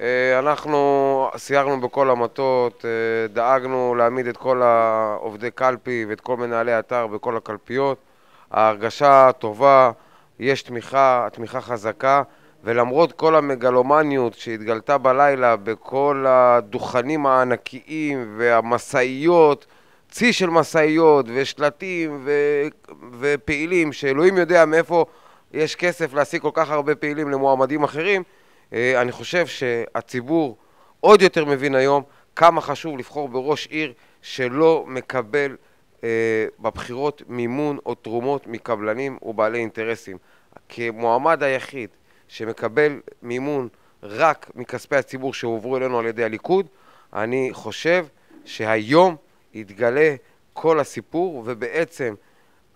אה, אנחנו סיירנו בכל המטות, אה, דאגנו להעמיד את כל העובדי קלפי ואת כל מנהלי האתר בכל הקלפיות. ההרגשה טובה, יש תמיכה, התמיכה חזקה, ולמרות כל המגלומניות שהתגלתה בלילה בכל הדוכנים הענקיים והמשאיות, צי של משאיות ושלטים ו... ופעילים, שאלוהים יודע מאיפה יש כסף להשיג כל כך הרבה פעילים למועמדים אחרים, אני חושב שהציבור עוד יותר מבין היום כמה חשוב לבחור בראש עיר שלא מקבל אה, בבחירות מימון או תרומות מקבלנים ובעלי אינטרסים. כמועמד היחיד שמקבל מימון רק מכספי הציבור שהועברו אלינו על ידי הליכוד, אני חושב שהיום יתגלה כל הסיפור ובעצם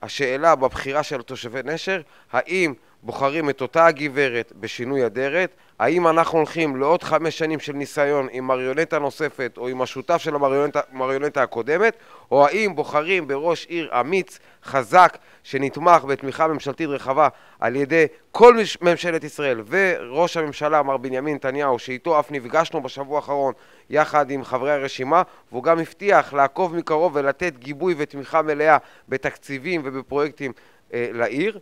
השאלה בבחירה של תושבי נשר, האם בוחרים את אותה הגברת בשינוי אדרת, האם אנחנו הולכים לעוד חמש שנים של ניסיון עם מריונטה נוספת או עם השותף של המריונטה הקודמת, או האם בוחרים בראש עיר אמיץ, חזק, שנתמך בתמיכה ממשלתית רחבה על ידי כל ממשלת ישראל וראש הממשלה מר בנימין נתניהו, שאיתו אף נפגשנו בשבוע האחרון יחד עם חברי הרשימה, והוא גם הבטיח לעקוב מקרוב ולתת גיבוי ותמיכה מלאה בתקציבים ובפרויקטים אה, לעיר.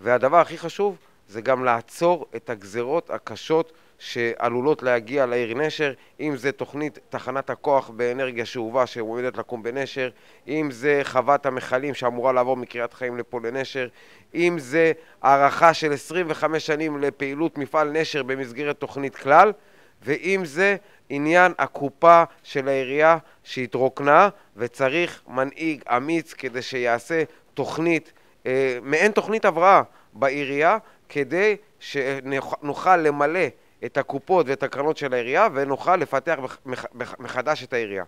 והדבר הכי חשוב זה גם לעצור את הגזרות הקשות שעלולות להגיע לעיר נשר, אם זה תוכנית תחנת הכוח באנרגיה שאובה שעומדת לקום בנשר, אם זה חוות המכלים שאמורה לעבור מקריית חיים לפה לנשר, אם זה הארכה של 25 שנים לפעילות מפעל נשר במסגרת תוכנית כלל, ואם זה עניין הקופה של העירייה שהתרוקנה וצריך מנהיג אמיץ כדי שיעשה תוכנית אה, מעין תוכנית הבראה בעירייה כדי שנוכל למלא את הקופות ואת הקרנות של העירייה ונוכל לפתח מחדש את העירייה.